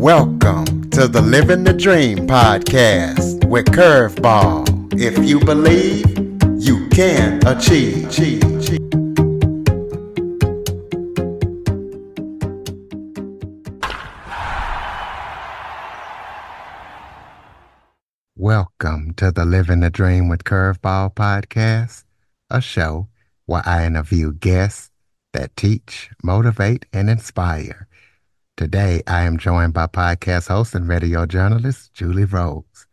Welcome to the Living the Dream podcast with Curveball. If you believe, you can achieve. Welcome to the Living the Dream with Curveball podcast, a show where I interview guests that teach, motivate, and inspire. Today, I am joined by podcast host and radio journalist Julie Rose.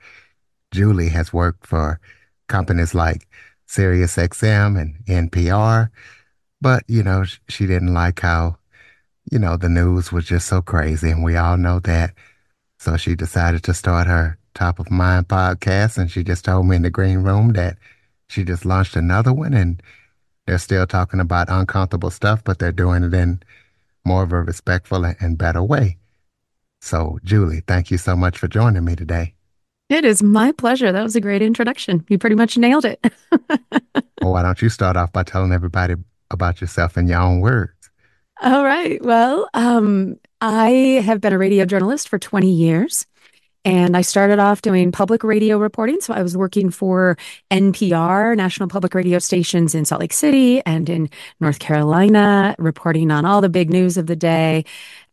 Julie has worked for companies like SiriusXM and NPR, but you know, she didn't like how, you know, the news was just so crazy, and we all know that. So she decided to start her Top of Mind podcast, and she just told me in the green room that she just launched another one, and they're still talking about uncomfortable stuff, but they're doing it in more of a respectful and better way. So, Julie, thank you so much for joining me today. It is my pleasure. That was a great introduction. You pretty much nailed it. well, why don't you start off by telling everybody about yourself in your own words? All right. Well, um, I have been a radio journalist for 20 years. And I started off doing public radio reporting. So I was working for NPR, National Public Radio stations in Salt Lake City and in North Carolina, reporting on all the big news of the day,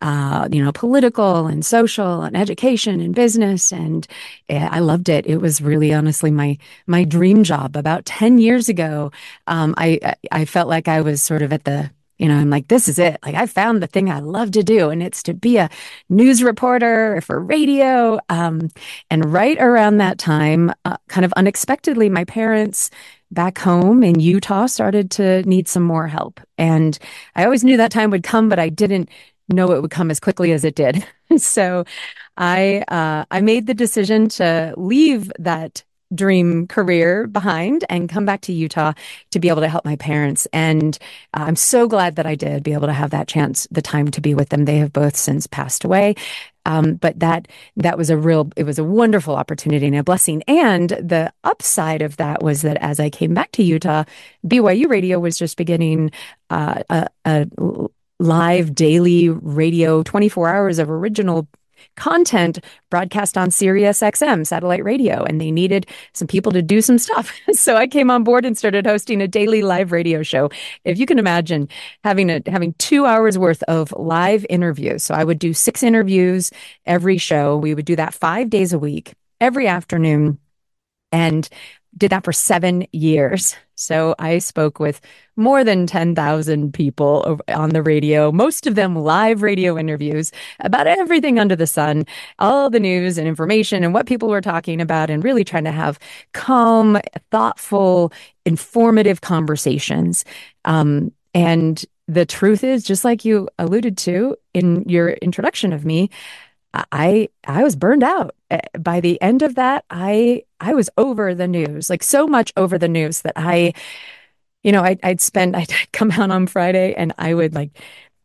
uh, you know, political and social and education and business. And I loved it. It was really honestly my my dream job. About 10 years ago, um, I I felt like I was sort of at the you know, I'm like, this is it. Like, I found the thing I love to do, and it's to be a news reporter for radio. Um, and right around that time, uh, kind of unexpectedly, my parents back home in Utah started to need some more help. And I always knew that time would come, but I didn't know it would come as quickly as it did. so I uh, I made the decision to leave that dream career behind and come back to Utah to be able to help my parents. And uh, I'm so glad that I did be able to have that chance, the time to be with them. They have both since passed away. Um, but that that was a real it was a wonderful opportunity and a blessing and the upside of that was that as i came back to utah byu radio was just beginning uh, a, a live daily radio 24 hours of original content broadcast on Sirius XM satellite radio, and they needed some people to do some stuff. so I came on board and started hosting a daily live radio show. If you can imagine having a having two hours worth of live interviews. So I would do six interviews every show. We would do that five days a week, every afternoon. And did that for seven years. So I spoke with more than 10,000 people on the radio, most of them live radio interviews about everything under the sun, all the news and information and what people were talking about, and really trying to have calm, thoughtful, informative conversations. Um, and the truth is, just like you alluded to in your introduction of me, I I was burned out. Eh, by the end of that, I I was over the news, like so much over the news that I, you know, I, I'd spend I'd come out on Friday and I would like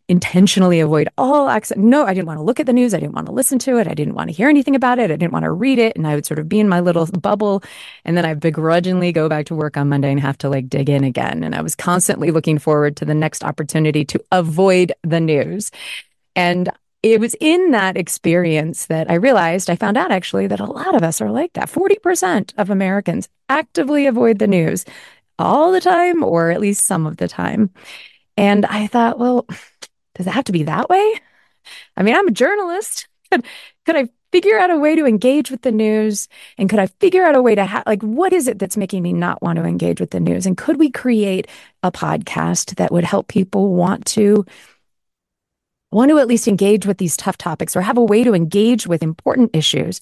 intentionally avoid all access. No, I didn't want to look at the news. I didn't want to listen to it. I didn't want to hear anything about it. I didn't want to read it. And I would sort of be in my little bubble. And then I begrudgingly go back to work on Monday and have to like dig in again. And I was constantly looking forward to the next opportunity to avoid the news. And it was in that experience that I realized I found out actually that a lot of us are like that. 40% of Americans actively avoid the news all the time, or at least some of the time. And I thought, well, does it have to be that way? I mean, I'm a journalist. Could, I figure out a way to engage with the news? And could I figure out a way to have, like, what is it that's making me not want to engage with the news? And could we create a podcast that would help people want to want to at least engage with these tough topics or have a way to engage with important issues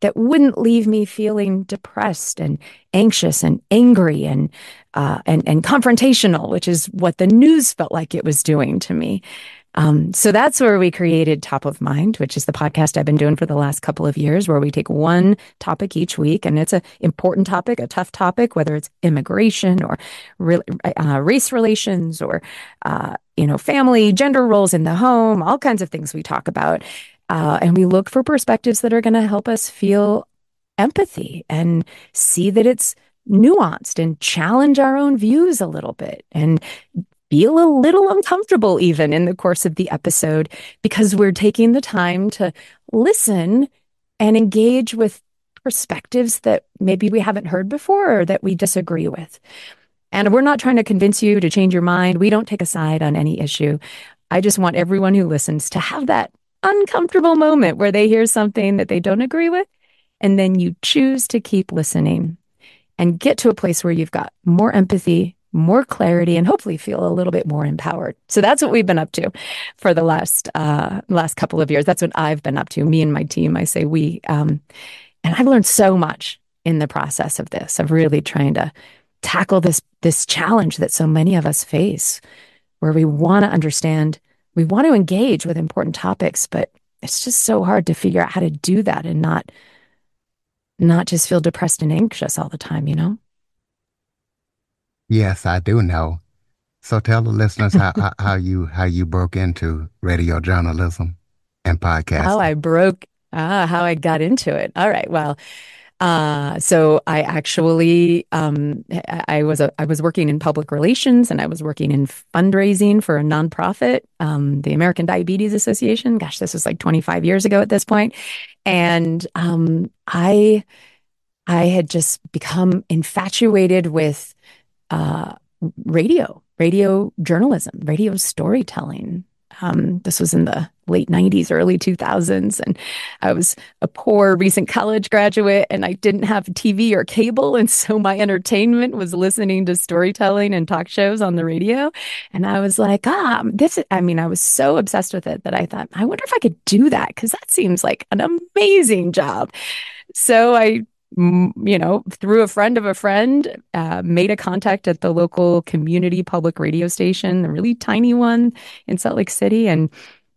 that wouldn't leave me feeling depressed and anxious and angry and uh, and and confrontational, which is what the news felt like it was doing to me. Um, so that's where we created Top of Mind, which is the podcast I've been doing for the last couple of years, where we take one topic each week, and it's an important topic, a tough topic, whether it's immigration or re- uh, race relations or uh, you know family, gender roles in the home, all kinds of things we talk about, uh, and we look for perspectives that are going to help us feel empathy and see that it's nuanced and challenge our own views a little bit and feel a little uncomfortable even in the course of the episode because we're taking the time to listen and engage with perspectives that maybe we haven't heard before or that we disagree with. And we're not trying to convince you to change your mind. We don't take a side on any issue. I just want everyone who listens to have that uncomfortable moment where they hear something that they don't agree with. And then you choose to keep listening and get to a place where you've got more empathy, more clarity, and hopefully feel a little bit more empowered. So that's what we've been up to for the last uh, last couple of years. That's what I've been up to. Me and my team. I say we. Um, and I've learned so much in the process of this, of really trying to tackle this this challenge that so many of us face, where we want to understand, we want to engage with important topics, but it's just so hard to figure out how to do that and not not just feel depressed and anxious all the time, you know? Yes, I do know. So tell the listeners how, how, how you how you broke into radio journalism and podcasting. How I broke Ah, how I got into it. All right. Well, uh, so I actually um, I was a, I was working in public relations and I was working in fundraising for a nonprofit, um, the American Diabetes Association. Gosh, this was like 25 years ago at this point, and um, I I had just become infatuated with uh, radio, radio journalism, radio storytelling. Um, this was in the late 90s, early 2000s. And I was a poor recent college graduate and I didn't have TV or cable. And so my entertainment was listening to storytelling and talk shows on the radio. And I was like, ah, this, I mean, I was so obsessed with it that I thought, I wonder if I could do that because that seems like an amazing job. So I you know, through a friend of a friend, uh, made a contact at the local community public radio station, a really tiny one in Salt Lake City, and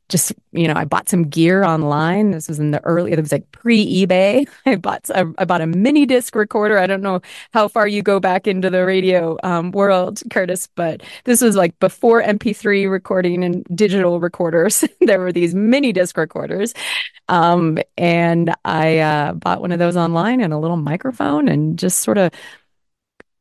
just you know i bought some gear online. This was in the early it was like pre ebay i bought I, bought a mini disc recorder. I don't know how far you go back into the radio um, world curtis but this was like before mp3 recording and digital recorders. There were these mini disc recorders. Um, and i uh, bought one of those online and a little microphone and just sort of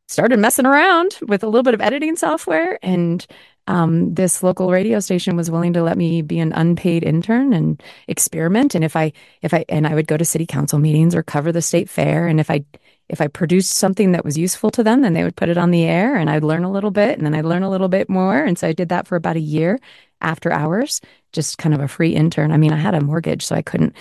started messing around with a little bit of editing software and um, this local radio station was willing to let me be an unpaid intern and experiment. And if I, if I, and I would go to city council meetings or cover the state fair. And if I, if I produced something that was useful to them, then they would put it on the air and I'd learn a little bit and then I'd learn a little bit more. And so I did that for about a year after hours, just kind of a free intern. I mean, I had a mortgage, so I couldn't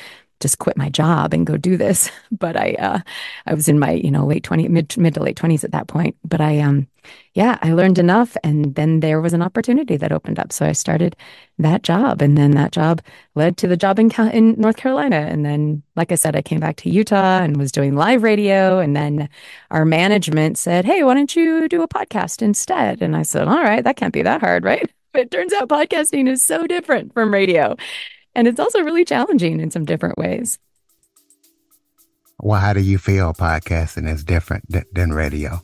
just quit my job and go do this. But I, uh, I was in my, you know, late 20, mid, mid to late 20s at that point. But I, um, yeah, I learned enough. And then there was an opportunity that opened up. So I started that job. And then that job led to the job in, in North Carolina. And then, like I said, I came back to Utah and was doing live radio. And then our management said, Hey, why don't you do a podcast instead? And I said, All right, that can't be that hard, right? But it turns out podcasting is so different from radio. And it's also really challenging in some different ways. Well, how do you feel podcasting is different than radio?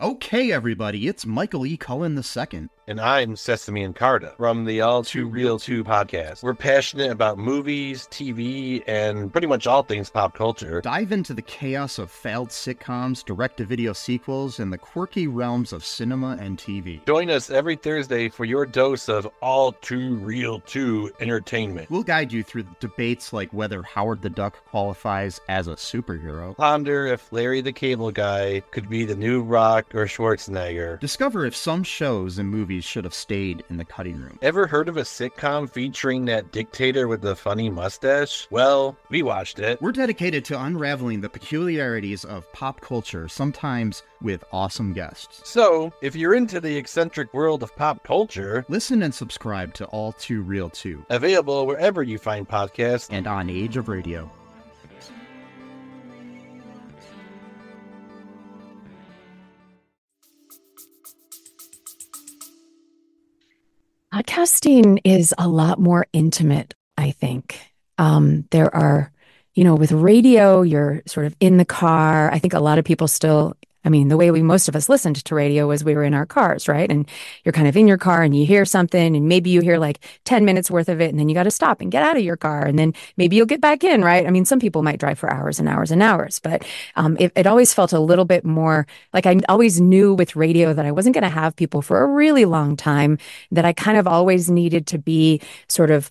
Okay, everybody, it's Michael E. Cullen II. And I'm Sesame and Carta from the All Too Real 2 podcast. We're passionate about movies, TV, and pretty much all things pop culture. Dive into the chaos of failed sitcoms, direct to video sequels, and the quirky realms of cinema and TV. Join us every Thursday for your dose of All Too Real 2 entertainment. We'll guide you through debates like whether Howard the Duck qualifies as a superhero. Ponder if Larry the Cable Guy could be the new Rock or Schwarzenegger. Discover if some shows and movies should have stayed in the cutting room. Ever heard of a sitcom featuring that dictator with the funny mustache? Well, we watched it. We're dedicated to unraveling the peculiarities of pop culture, sometimes with awesome guests. So, if you're into the eccentric world of pop culture, listen and subscribe to All Too Real 2. Available wherever you find podcasts and on Age of Radio. Podcasting is a lot more intimate, I think. Um, there are, you know, with radio, you're sort of in the car. I think a lot of people still I mean, the way we most of us listened to radio was we were in our cars, right? And you're kind of in your car and you hear something and maybe you hear like 10 minutes worth of it and then you got to stop and get out of your car and then maybe you'll get back in, right? I mean, some people might drive for hours and hours and hours, but um, it, it always felt a little bit more like I always knew with radio that I wasn't going to have people for a really long time, that I kind of always needed to be sort of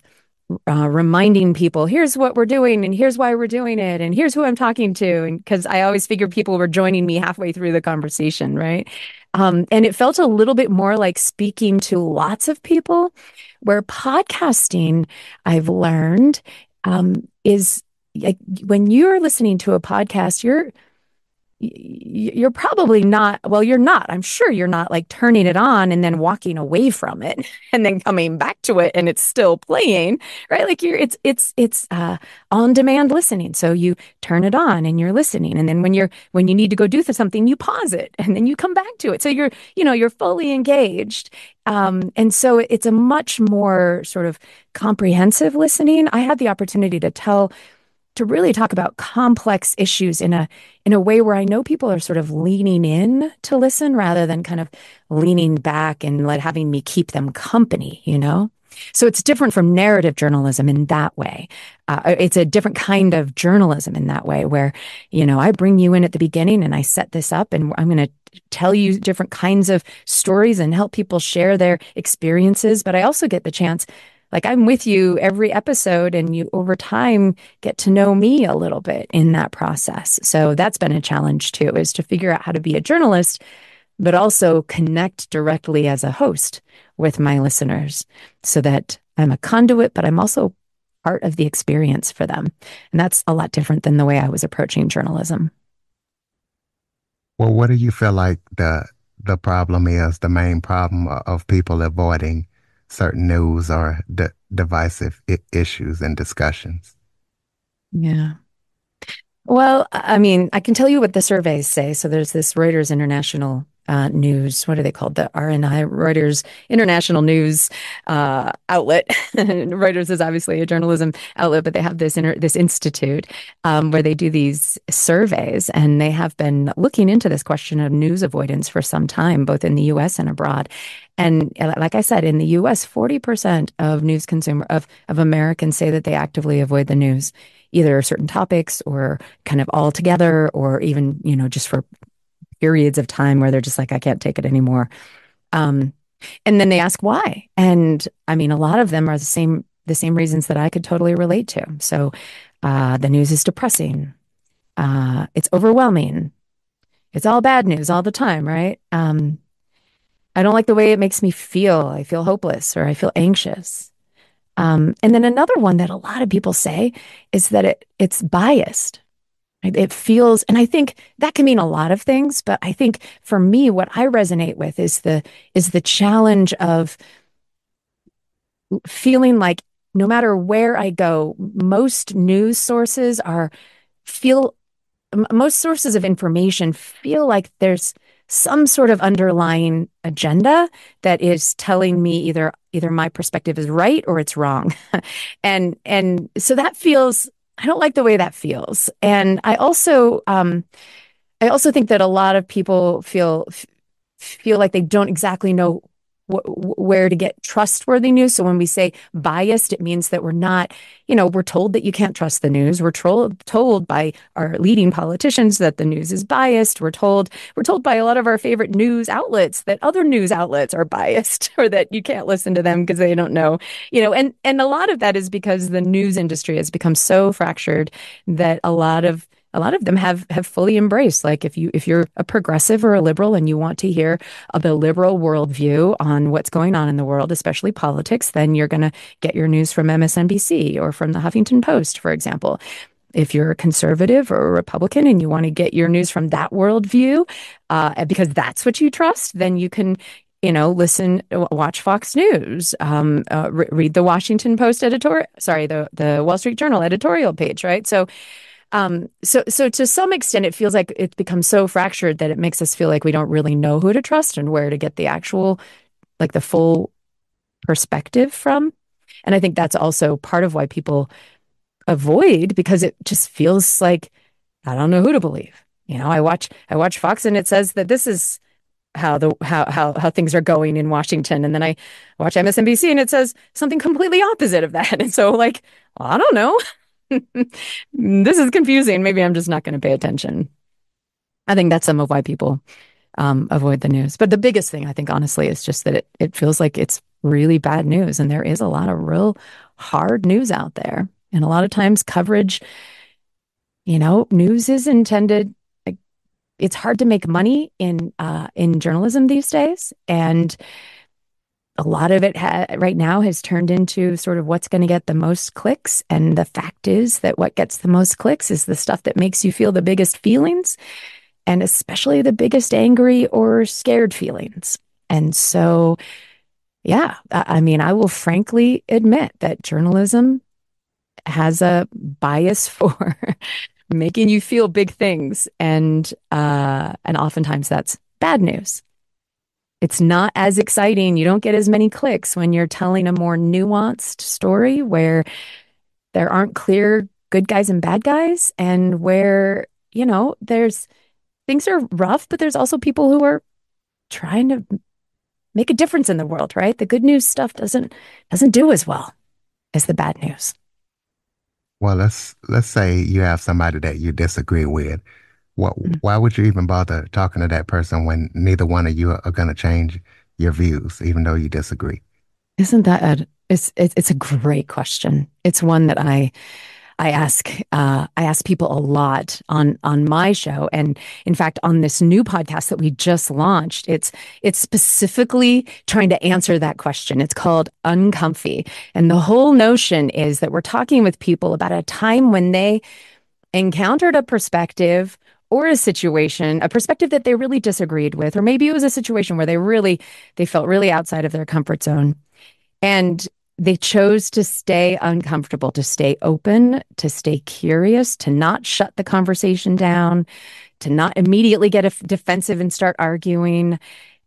uh, reminding people, here's what we're doing, and here's why we're doing it, and here's who I'm talking to. And because I always figured people were joining me halfway through the conversation, right? Um, and it felt a little bit more like speaking to lots of people, where podcasting, I've learned, um, is like when you're listening to a podcast, you're you're probably not well you're not. I'm sure you're not like turning it on and then walking away from it and then coming back to it and it's still playing right? Like you're it's it's it's uh on demand listening. So you turn it on and you're listening. And then when you're when you need to go do something you pause it and then you come back to it. So you're you know you're fully engaged. Um and so it's a much more sort of comprehensive listening. I had the opportunity to tell to really talk about complex issues in a in a way where I know people are sort of leaning in to listen rather than kind of leaning back and let having me keep them company, you know? So it's different from narrative journalism in that way. Uh, it's a different kind of journalism in that way, where, you know, I bring you in at the beginning and I set this up and I'm going to tell you different kinds of stories and help people share their experiences. But I also get the chance like I'm with you every episode and you over time get to know me a little bit in that process. So that's been a challenge too, is to figure out how to be a journalist, but also connect directly as a host with my listeners so that I'm a conduit, but I'm also part of the experience for them. And that's a lot different than the way I was approaching journalism. Well, what do you feel like the the problem is, the main problem uh, of people avoiding certain news or divisive I- issues and discussions. Yeah. Well, I mean, I can tell you what the surveys say. So there's this Reuters International uh, news. What are they called? The RNI, Reuters International News uh, outlet. Reuters is obviously a journalism outlet, but they have this inter- this institute um, where they do these surveys, and they have been looking into this question of news avoidance for some time, both in the U.S. and abroad. And uh, like I said, in the U.S., forty percent of news consumer of of Americans say that they actively avoid the news either certain topics or kind of all together or even you know just for periods of time where they're just like, I can't take it anymore. Um, and then they ask why. And I mean, a lot of them are the same the same reasons that I could totally relate to. So uh, the news is depressing. Uh, it's overwhelming. It's all bad news all the time, right? Um, I don't like the way it makes me feel. I feel hopeless or I feel anxious. Um, and then another one that a lot of people say is that it it's biased. It feels, and I think that can mean a lot of things, but I think for me, what I resonate with is the is the challenge of feeling like no matter where I go, most news sources are feel most sources of information feel like there's some sort of underlying agenda that is telling me either either my perspective is right or it's wrong. And and so that feels I don't like the way that feels. And I also, um, I also think that a lot of people feel feel like they don't exactly know where to get trustworthy news. So when we say biased, it means that we're not, you know, we're told that you can't trust the news. We're told told by our leading politicians that the news is biased. We're told we're told by a lot of our favorite news outlets that other news outlets are biased or that you can't listen to them because they don't know, you know, and and a lot of that is because the news industry has become so fractured that a lot of a lot of them have have fully embraced like if you if you're a progressive or a liberal and you want to hear of a liberal worldview on what's going on in the world especially politics then you're going to get your news from msnbc or from the huffington post for example if you're a conservative or a Republican and you want to get your news from that worldview, uh, because that's what you trust, then you can you know, listen, watch Fox News, um, uh, re- read the Washington Post editorial, sorry, the the Wall Street Journal editorial page, right? So, um, so, so to some extent, it feels like it's become so fractured that it makes us feel like we don't really know who to trust and where to get the actual, like the full perspective from. And I think that's also part of why people avoid because it just feels like I don't know who to believe. You know, I watch I watch Fox and it says that this is how the how how how things are going in Washington, and then I watch MSNBC and it says something completely opposite of that. And so, like, well, I don't know. this is confusing. Maybe I'm just not going to pay attention. I think that's some of why people um, avoid the news. But the biggest thing, I think, honestly, is just that it it feels like it's really bad news, and there is a lot of real hard news out there, and a lot of times coverage. You know, news is intended it's hard to make money in uh, in journalism these days, and a lot of it ha- right now has turned into sort of what's going to get the most clicks. And the fact is that what gets the most clicks is the stuff that makes you feel the biggest feelings, and especially the biggest angry or scared feelings. And so, yeah, I, mean, I will frankly admit that journalism has a bias for making you feel big things and uh and oftentimes that's bad news it's not as exciting you don't get as many clicks when you're telling a more nuanced story where there aren't clear good guys and bad guys and where you know there's things are rough but there's also people who are trying to make a difference in the world right the good news stuff doesn't doesn't do as well as the bad news well, let's let's say you have somebody that you disagree with. What, mm-hmm. why would you even bother talking to that person when neither one of you are, are going to change your views, even though you disagree? Isn't that a, it's, it's it's a great question. It's one that I I ask uh, I ask people a lot on on my show, and in fact, on this new podcast that we just launched, it's it's specifically trying to answer that question. It's called Uncomfy, and the whole notion is that we're talking with people about a time when they encountered a perspective or a situation a perspective that they really disagreed with or maybe it was a situation where they really they felt really outside of their comfort zone and they chose to stay uncomfortable, to stay open, to stay curious, to not shut the conversation down, to not immediately get defensive and start arguing.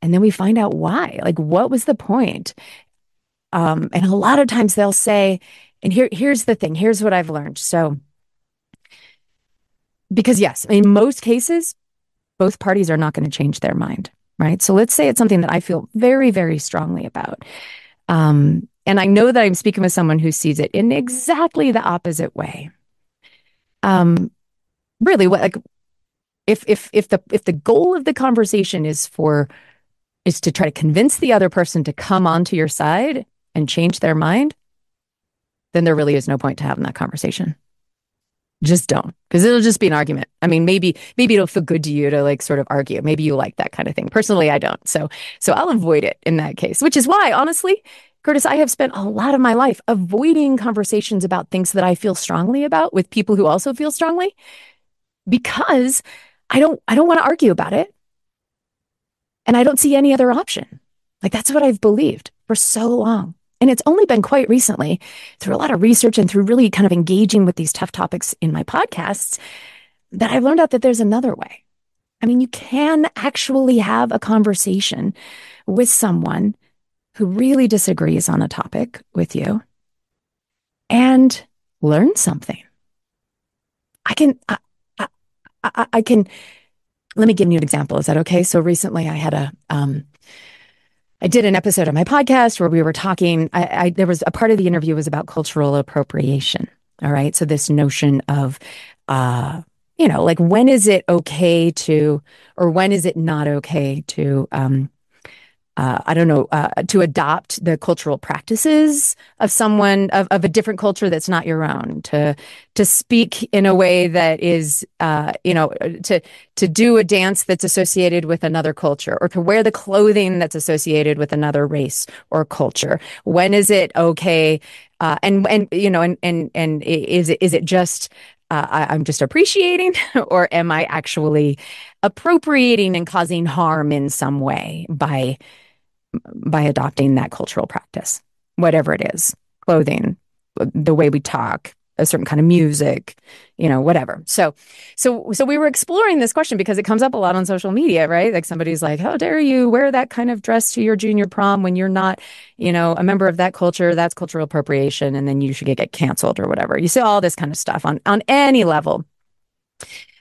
And then we find out why. Like, what was the point? Um, and a lot of times they'll say, and here, here's the thing here's what I've learned. So, because yes, in most cases, both parties are not going to change their mind, right? So let's say it's something that I feel very, very strongly about. Um, and I know that I'm speaking with someone who sees it in exactly the opposite way. Um, really, what like if if if the if the goal of the conversation is for is to try to convince the other person to come onto your side and change their mind, then there really is no point to having that conversation. Just don't, because it'll just be an argument. I mean, maybe maybe it'll feel good to you to like sort of argue. Maybe you like that kind of thing. Personally, I don't. So so I'll avoid it in that case. Which is why, honestly, Curtis, I have spent a lot of my life avoiding conversations about things that I feel strongly about with people who also feel strongly because I don't I don't want to argue about it. And I don't see any other option. Like that's what I've believed for so long. And it's only been quite recently through a lot of research and through really kind of engaging with these tough topics in my podcasts that I've learned out that there's another way. I mean, you can actually have a conversation with someone who really disagrees on a topic with you and learn something. I can, I, I, I, can, let me give you an example. Is that okay? So recently I had a, um, I did an episode of my podcast where we were talking. I, I, there was a part of the interview was about cultural appropriation. All right. So this notion of, uh, you know, like when is it okay to, or when is it not okay to, um, uh, I don't know, uh, to adopt the cultural practices of someone of, of a different culture that's not your own, to to speak in a way that is, uh, you know, to to do a dance that's associated with another culture, or to wear the clothing that's associated with another race or culture. When is it okay? Uh, and and you know, and and and is it is it just uh, I, am just appreciating, or am I actually appropriating and causing harm in some way by by adopting that cultural practice, whatever it is clothing, the way we talk, a certain kind of music, you know, whatever. So, so, so we were exploring this question because it comes up a lot on social media, right? Like somebody's like, "How dare you wear that kind of dress to your junior prom when you're not, you know, a member of that culture? That's cultural appropriation, and then you should get, get canceled or whatever." You see all this kind of stuff on on any level.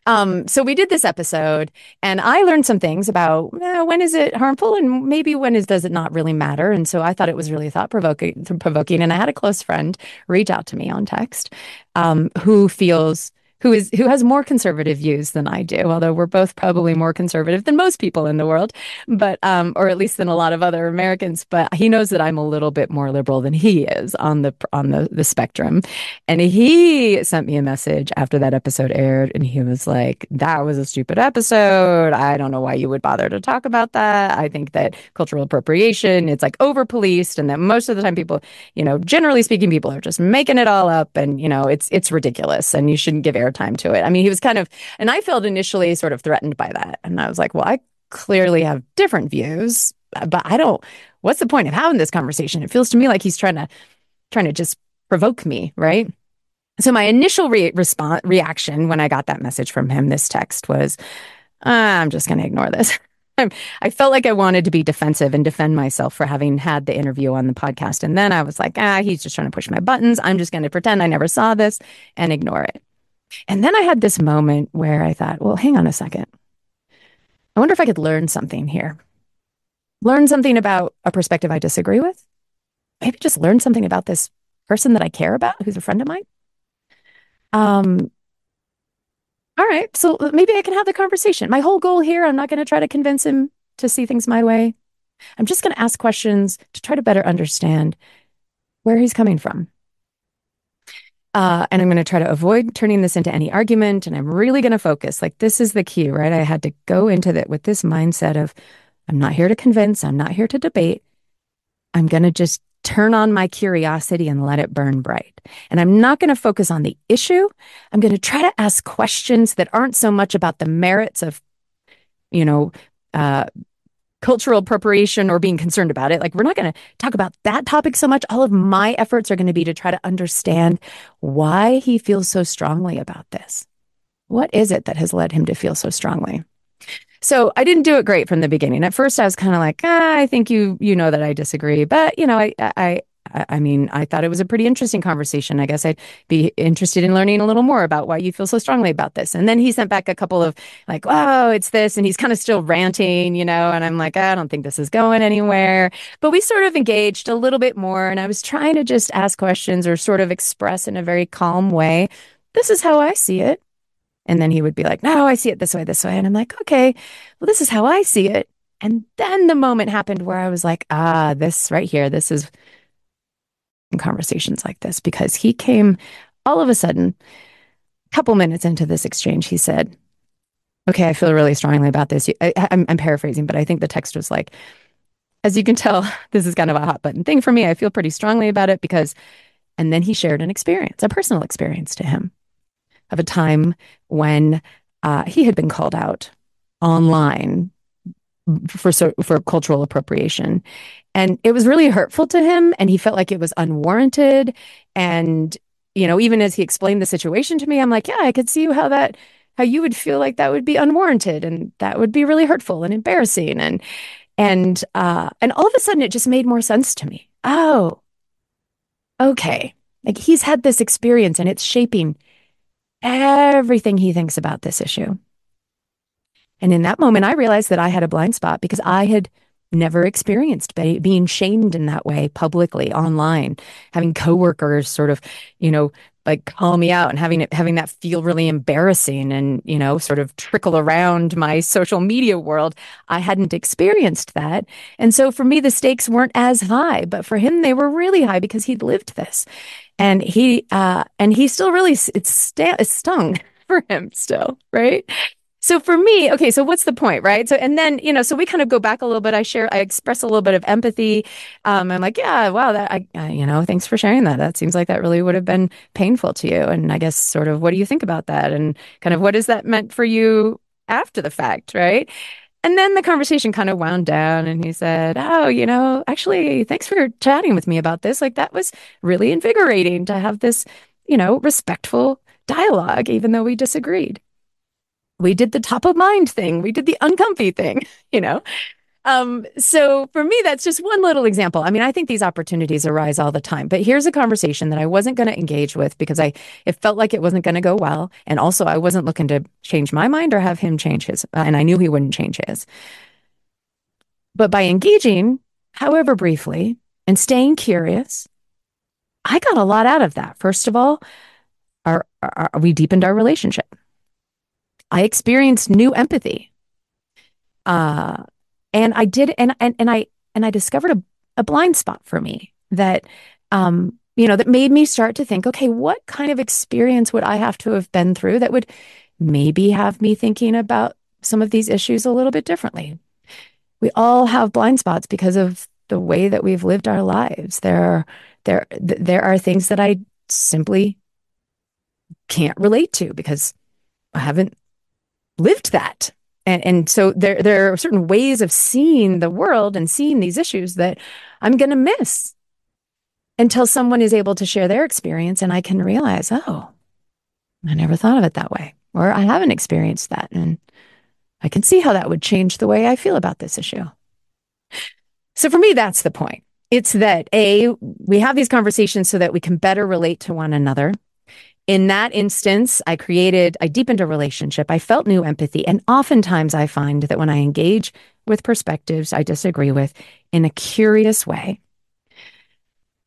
Um, so we did this episode, and I learned some things about eh, when is it harmful, and maybe when is does it not really matter. And so I thought it was really thought provoking. Provoking, and I had a close friend reach out to me on text, um, who feels who is who has more conservative views than I do, although we're both probably more conservative than most people in the world, but um, or at least than a lot of other Americans. But he knows that I'm a little bit more liberal than he is on the on the the spectrum, and he sent me a message after that episode aired, and he was like, "That was a stupid episode. I don't know why you would bother to talk about that. I think that cultural appropriation it's like over policed, and that most of the time people, you know, generally speaking, people are just making it all up, and you know, it's it's ridiculous, and you shouldn't give air time to it. I mean, he was kind of, and I felt initially sort of threatened by that. And I was like, well, I clearly have different views, but I don't, what's the point of having this conversation? It feels to me like he's trying to, trying to just provoke me, right? So my initial re- response reaction when I got that message from him, this text was, I'm just going to ignore this. I felt like I wanted to be defensive and defend myself for having had the interview on the podcast. And then I was like, ah, he's just trying to push my buttons. I'm just going to pretend I never saw this and ignore it. And then I had this moment where I thought, well, hang on a second. I wonder if I could learn something here. Learn something about a perspective I disagree with. Maybe just learn something about this person that I care about, who's a friend of mine. Um, all right, so maybe I can have the conversation. My whole goal here, I'm not going to try to convince him to see things my way. I'm just going to ask questions to try to better understand where he's coming from. Uh, and I'm going to try to avoid turning this into any argument. And I'm really going to focus. Like, this is the key, right? I had to go into that with this mindset of I'm not here to convince, I'm not here to debate. I'm going to just turn on my curiosity and let it burn bright. And I'm not going to focus on the issue. I'm going to try to ask questions that aren't so much about the merits of, you know, uh, cultural appropriation or being concerned about it. Like, we're not going to talk about that topic so much. All of my efforts are going to be to try to understand why he feels so strongly about this. What is it that has led him to feel so strongly? So I didn't do it great from the beginning. At first, I was kind of like, ah, I think you you know that I disagree, but you know, I I I mean, I thought it was a pretty interesting conversation. I guess I'd be interested in learning a little more about why you feel so strongly about this. And then he sent back a couple of like, oh, it's this. And he's kind of still ranting, you know, and I'm like, I don't think this is going anywhere. But we sort of engaged a little bit more. And I was trying to just ask questions or sort of express in a very calm way, this is how I see it. And then he would be like, no, I see it this way, this way. And I'm like, okay, well, this is how I see it. And then the moment happened where I was like, ah, this right here, this is conversations like this because he came all of a sudden, a couple minutes into this exchange, he said, Okay, I feel really strongly about this. I, I'm, I'm paraphrasing, but I think the text was like, As you can tell, this is kind of a hot button thing for me. I feel pretty strongly about it because, and then he shared an experience, a personal experience to him of a time when uh, he had been called out online for for cultural appropriation. And it was really hurtful to him and he felt like it was unwarranted. And you know even as he explained the situation to me i'm like yeah i could see how that how you would feel like that would be unwarranted and that would be really hurtful and embarrassing. And and uh and all of a sudden it just made more sense to me. Oh okay. Like he's had this experience and it's shaping everything he thinks about this issue and in that moment, I realized that I had a blind spot because I had never experienced be- being shamed in that way publicly online, having coworkers sort of, you know, like call me out and having it having that feel really embarrassing and you know sort of trickle around my social media world. I hadn't experienced that. And so for me the stakes weren't as high but for him they were really high because he'd lived this. And he uh and he still really it's, st- stung for him still right so for me, okay, so what's the point, right? So and then you know, so we kind of go back a little bit. I share, I express a little bit of empathy. Um, I'm like, yeah, wow, that I, uh, you know, thanks for sharing that. That seems like that really would have been painful to you. And I guess sort of, what do you think about that? And kind of, what has that meant for you after the fact, right? And then the conversation kind of wound down, and he said, "Oh, you know, actually, thanks for chatting with me about this. Like that was really invigorating to have this, you know, respectful dialogue, even though we disagreed." We did the top of mind thing. We did the uncomfy thing, you know? Um, so for me, that's just one little example. I mean, I think these opportunities arise all the time, but here's a conversation that I wasn't going to engage with because I it felt like it wasn't going to go well, and also I wasn't looking to change my mind or have him change his, uh, and I knew he wouldn't change his. But by engaging, however briefly, and staying curious, I got a lot out of that. First of all, our, our we deepened our relationship. I experienced new empathy. Uh, and I did, and and and I and I discovered a, a blind spot for me that, um, you know, that made me start to think, okay, what kind of experience would I have to have been through that would maybe have me thinking about some of these issues a little bit differently? We all have blind spots because of the way that we've lived our lives. There are there there are things that I simply can't relate to because I haven't lived that and and so there there are certain ways of seeing the world and seeing these issues that I'm going to miss until someone is able to share their experience and I can realize, oh, I never thought of it that way, or I haven't experienced that, and I can see how that would change the way I feel about this issue. So for me, that's the point. It's that a we have these conversations so that we can better relate to one another in that instance, I created, I deepened a relationship. I felt new empathy. And oftentimes I find that when I engage with perspectives I disagree with in a curious way,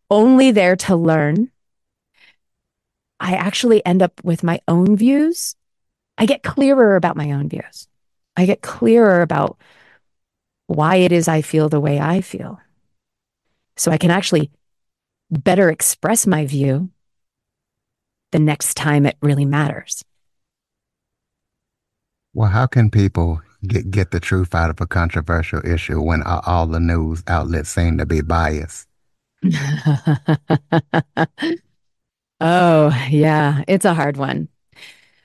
only there to learn, I actually end up with my own views. I get clearer about my own views. I get clearer about why it is I feel the way I feel. So I can actually better express my view the next time it really matters. Well, how can people get, get the truth out of a controversial issue when all the news outlets seem to be biased? oh, yeah, it's a hard one.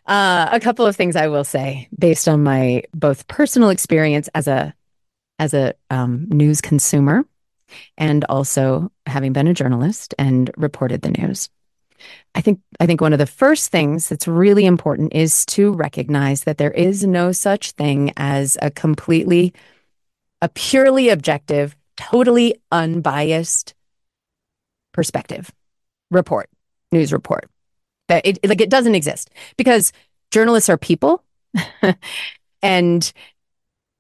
Uh, a couple of things I will say based on my both personal experience as a as a um, news consumer and also having been a journalist and reported the news. I think I think one of the first things that's really important is to recognize that there is no such thing as a completely a purely objective, totally unbiased perspective report, news report. That it like it doesn't exist because journalists are people and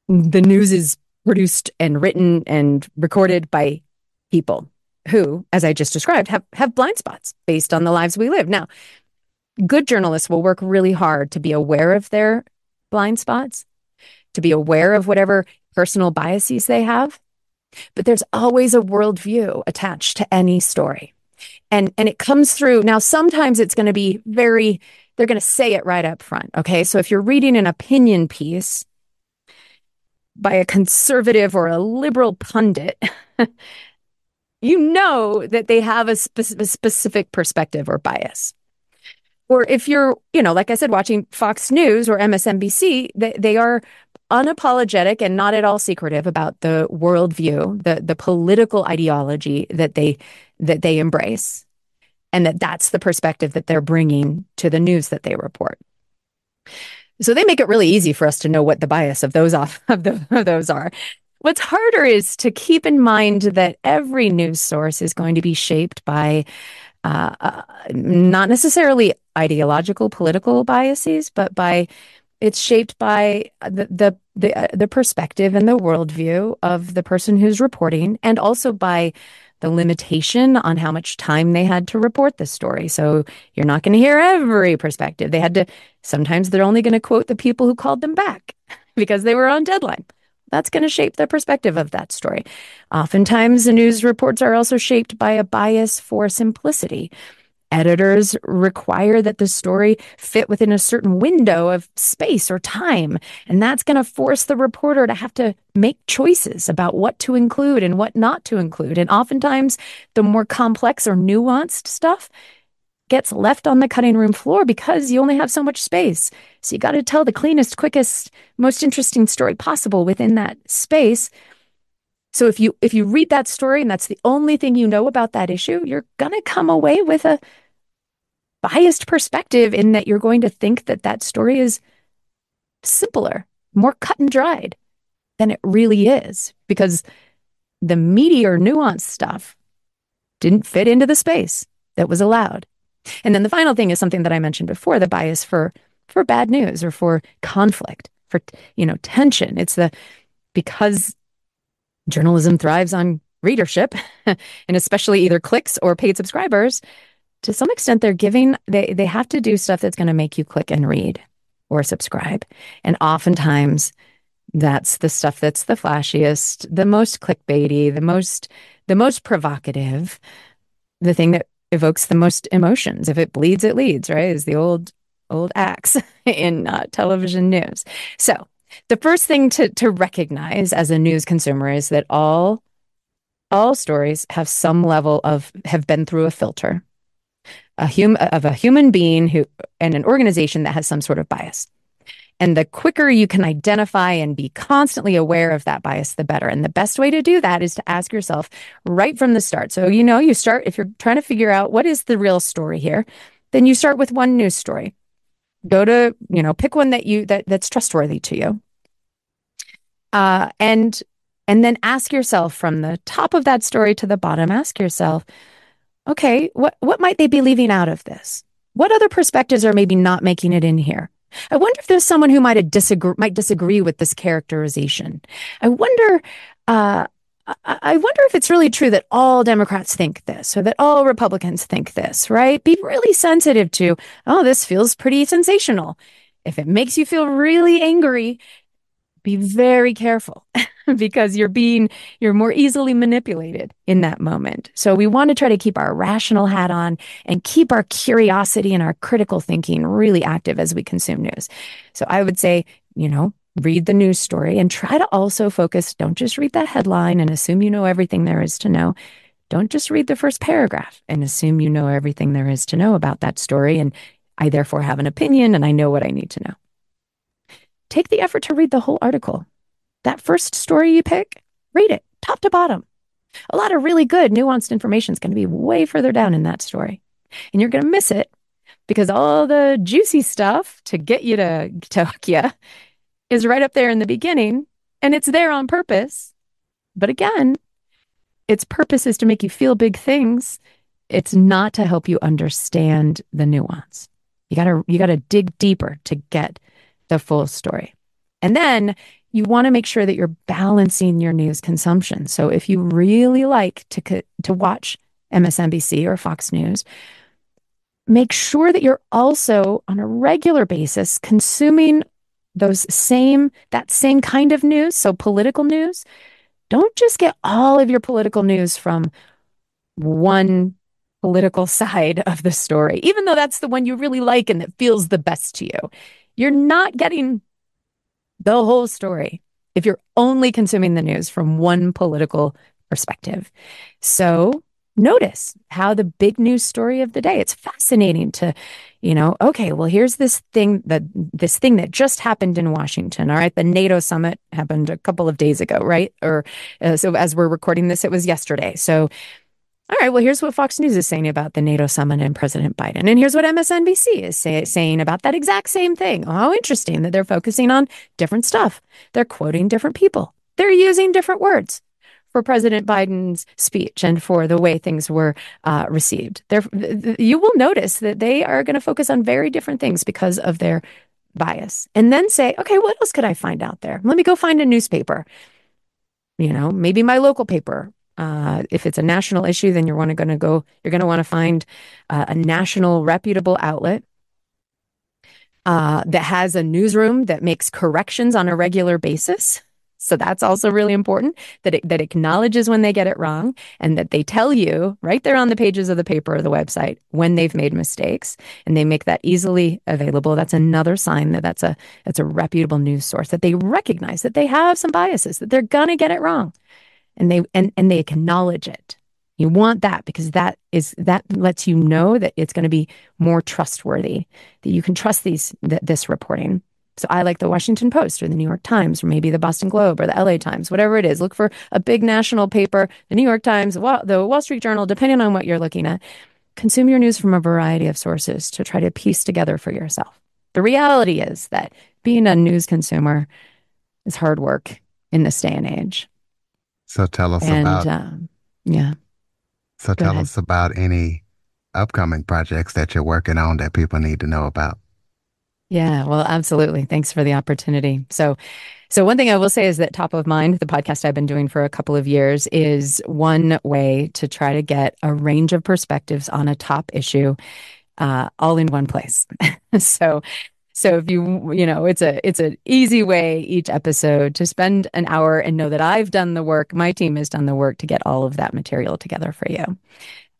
the news is produced and written and recorded by people who, as I just described, have, have blind spots based on the lives we live. Now, good journalists will work really hard to be aware of their blind spots, to be aware of whatever personal biases they have. But there's always a worldview attached to any story. And, and it comes through. Now, sometimes it's going to be very, they're going to say it right up front. Okay. So if you're reading an opinion piece by a conservative or a liberal pundit, you know that they have a, spe- a specific perspective or bias. Or if you're, you know, like I said, watching Fox News or MSNBC, they, they are unapologetic and not at all secretive about the worldview, the the political ideology that they that they embrace, and that that's the perspective that they're bringing to the news that they report. So they make it really easy for us to know what the bias of those off of, the, of those are. What's harder is to keep in mind that every news source is going to be shaped by uh, uh, not necessarily ideological political biases, but by it's shaped by the the the, uh, the perspective and the worldview of the person who's reporting, and also by the limitation on how much time they had to report the story. So you're not going to hear every perspective. They had to. Sometimes they're only going to quote the people who called them back because they were on deadline that's going to shape the perspective of that story. Oftentimes, the news reports are also shaped by a bias for simplicity. Editors require that the story fit within a certain window of space or time, and that's going to force the reporter to have to make choices about what to include and what not to include. And oftentimes, the more complex or nuanced stuff gets left on the cutting room floor because you only have so much space. So you got to tell the cleanest, quickest, most interesting story possible within that space. So if you if you read that story and that's the only thing you know about that issue, you're going to come away with a biased perspective in that you're going to think that that story is simpler, more cut and dried. than it really is because the meatier, nuanced stuff didn't fit into the space that was allowed. And then the final thing is something that I mentioned before the bias for for bad news or for conflict, for you know, tension. It's the because journalism thrives on readership and especially either clicks or paid subscribers, to some extent they're giving they they have to do stuff that's going to make you click and read or subscribe. And oftentimes that's the stuff that's the flashiest, the most clickbaity, the most the most provocative, the thing that evokes the most emotions. If it bleeds, it leads, right? Is the old old axe in uh, television news. So the first thing to to recognize as a news consumer is that all all stories have some level of have been through a filter a hum, of a human being who and an organization that has some sort of bias and the quicker you can identify and be constantly aware of that bias the better. And the best way to do that is to ask yourself right from the start. So you know you start if you're trying to figure out what is the real story here then you start with one news story. Go to you know pick one that you that that's trustworthy to you. Uh, and and then ask yourself from the top of that story to the bottom ask yourself okay what what might they be leaving out of this? What other perspectives are maybe not making it in here i wonder if there's someone who might disagree might disagree with this characterization i wonder uh, I wonder if it's really true that all Democrats think this or that all Republicans think this, right? Be really sensitive to, oh, this feels pretty sensational. If it makes you feel really angry, be very careful because you're being you're more easily manipulated in that moment. So we want to try to keep our rational hat on and keep our curiosity and our critical thinking really active as we consume news. So I would say, you know, read the news story and try to also focus. Don't just read that headline and assume you know everything there is to know. Don't just read the first paragraph and assume you know everything there is to know about that story. And I therefore have an opinion and I know what I need to know. Take the effort to read the whole article. That first story you pick, read it top to bottom. A lot of really good, nuanced information is going to be way further down in that story. And you're going to miss it because all the juicy stuff to get you to, to hook you is right up there in the beginning and it's there on purpose. But again, its purpose is to make you feel big things. It's not to help you understand the nuance. You got to you got to dig deeper to get the full story. And then you want to make sure that you're balancing your news consumption. So if you really like to to watch MSNBC or Fox News, make sure that you're also on a regular basis consuming those same that same kind of news so political news don't just get all of your political news from one political side of the story even though that's the one you really like and that feels the best to you you're not getting the whole story if you're only consuming the news from one political perspective. So notice how the big news story of the day it's fascinating to you know okay well here's this thing that this thing that just happened in washington all right? The nato summit happened a couple of days ago right? Or uh, so as we're recording this it was yesterday. So all right well here's what fox news is saying about the nato summit and president biden and here's what msnbc is say, saying about that exact same thing oh interesting that they're focusing on different stuff they're quoting different people they're using different words for President Biden's speech and for the way things were uh, received. There, you will notice that they are going to focus on very different things because of their bias, and then say, okay, what else could I find out there? Let me go find a newspaper. You know, maybe my local paper. Uh, if it's a national issue, then you're going to go. You're going to want to find uh, a national reputable outlet uh, that has a newsroom that makes corrections on a regular basis so that's also really important that it that acknowledges when they get it wrong and that they tell you right there on the pages of the paper or the website when they've made mistakes and they make that easily available. That's another sign that that's a that's a reputable news source that they recognize that they have some biases that they're gonna get it wrong, and they and and they acknowledge it. You want that because that is that lets you know that it's going to be more trustworthy that you can trust these th- this reporting. So I like the Washington Post or the New York Times or maybe the Boston Globe or the LA Times, whatever it is. Look for a big national paper, the New York Times, the Wall Street Journal, depending on what you're looking at. Consume your news from a variety of sources to try to piece together for yourself. The reality is that being a news consumer is hard work. in this day and age. So tell us And about um, yeah. so go tell ahead. us about any upcoming projects that you're working on that people need to know about. Yeah, well, absolutely. Thanks for the opportunity. So, so one thing I will say is that Top of Mind, the podcast I've been doing for a couple of years, is one way to try to get a range of perspectives on a top issue, uh, all in one place. so, so if you you know, it's a it's an easy way each episode to spend an hour and know that I've done the work, my team has done the work to get all of that material together for you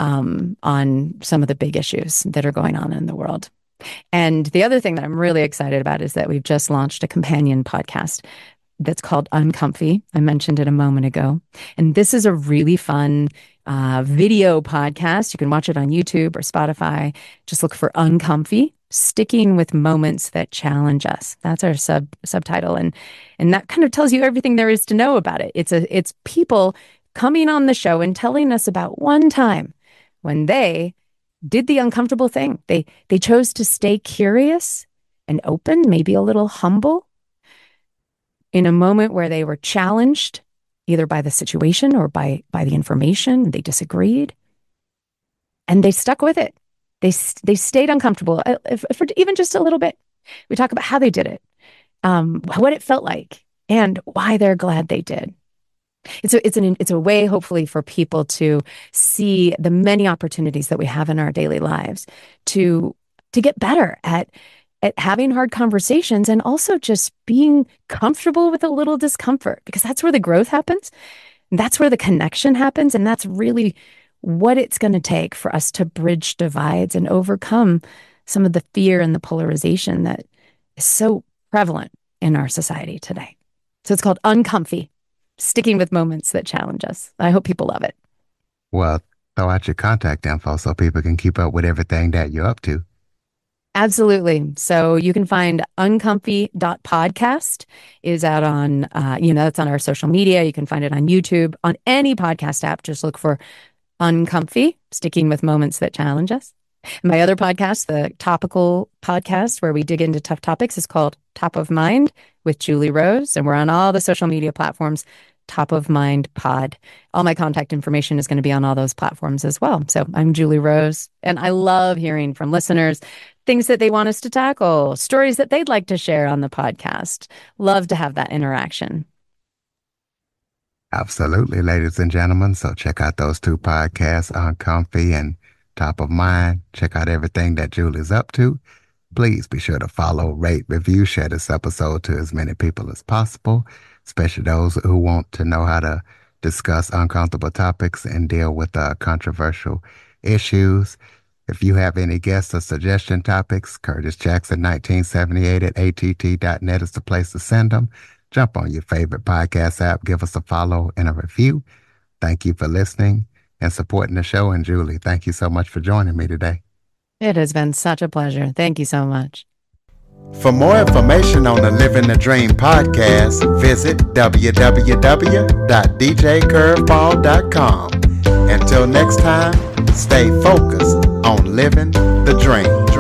um, on some of the big issues that are going on in the world. And the other thing that I'm really excited about is that we've just launched a companion podcast that's called Uncomfy. I mentioned it a moment ago. And this is a really fun uh, video podcast. You can watch it on YouTube or Spotify. Just look for Uncomfy, sticking with moments that challenge us. That's our sub subtitle. And and that kind of tells you everything there is to know about it. It's a it's people coming on the show and telling us about one time when they did the uncomfortable thing. They they chose to stay curious and open, maybe a little humble in a moment where they were challenged either by the situation or by by the information, they disagreed. And they stuck with it. They they stayed uncomfortable uh, if, for even just a little bit. We talk about how they did it, um, what it felt like, and why they're glad they did. It's a it's an it's a way, hopefully, for people to see the many opportunities that we have in our daily lives to to get better at at having hard conversations and also just being comfortable with a little discomfort because that's where the growth happens. That's where the connection happens, and that's really what it's going to take for us to bridge divides and overcome some of the fear and the polarization that is so prevalent in our society today. So it's called Uncomfy sticking with moments that challenge us. I hope people love it. Well, throw out your contact info so people can keep up with everything that you're up to. Absolutely. So you can find uncomfy.podcast is out on, uh, you know, that's on our social media. You can find it on YouTube, on any podcast app. Just look for Uncomfy, sticking with moments that challenge us. My other podcast, the topical podcast where we dig into tough topics, is called Top of Mind with Julie Rose. And we're on all the social media platforms, Top of Mind Pod. All my contact information is going to be on all those platforms as well. So I'm Julie Rose, and I love hearing from listeners things that they want us to tackle, stories that they'd like to share on the podcast. Love to have that interaction. Absolutely, ladies and gentlemen. So check out those two podcasts Uncomfy and Top of Mind. Check out everything that Julie's up to. Please be sure to follow, rate, review, share this episode to as many people as possible, especially those who want to know how to discuss uncomfortable topics and deal with uh, controversial issues. If you have any guests or suggestion topics, Curtis Jackson 1978 at att.net is the place to send them. Jump on your favorite podcast app, give us a follow and a review. Thank you for listening and supporting the show. And Julie, thank you so much for joining me today. It has been such a pleasure. Thank you so much. For more information on the Living the Dream podcast, visit www.djcurveball.com. Until next time, stay focused living the dream.